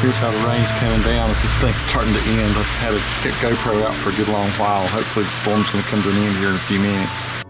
Here's how the rain's coming down as this thing's starting to end. I've had a GoPro out for a good long while. Hopefully the storm's gonna come to an end here in a few minutes.